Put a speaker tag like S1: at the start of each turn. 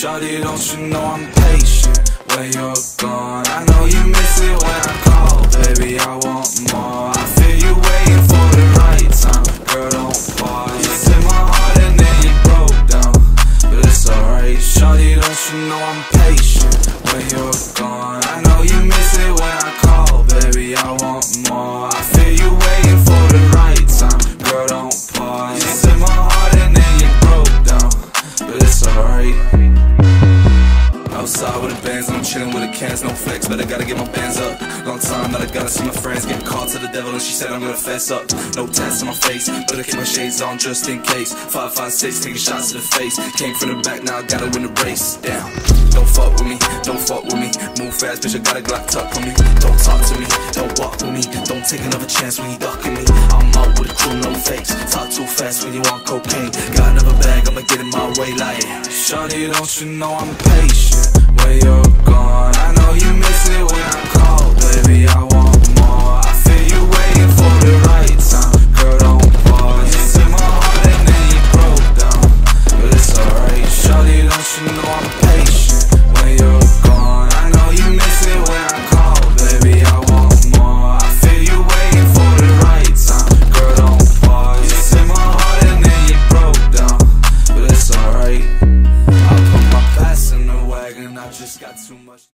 S1: Shawty, don't you know I'm patient when you're gone? I know you miss it when I call, baby. I want more. I feel you waiting for the right time, girl. Don't pause. You took my heart and then you broke down, but it's alright. Shawty, don't you know I'm patient when you're gone? I know you miss it when I call, with the bands, I'm chillin' with the cans, no flex, but I gotta get my bands up. Long time that I gotta see my friends get called to the devil, and she said I'm gonna fess up. No tats on my face, but I keep my shades on just in case. Five, five, six, taking shots to the face. Came from the back, now I gotta win the race. Down. Don't fuck with me, don't fuck with me. Move fast, bitch, I got a Glock tuck on me. Don't talk to me, don't walk with me. Don't take another chance when you ducking me. Out with a crew, no fakes. Talk too fast when you want cocaine. Got another bag, I'ma get in my way like. Shawty, don't you know I'm patient when you're gone? I know you just got too much.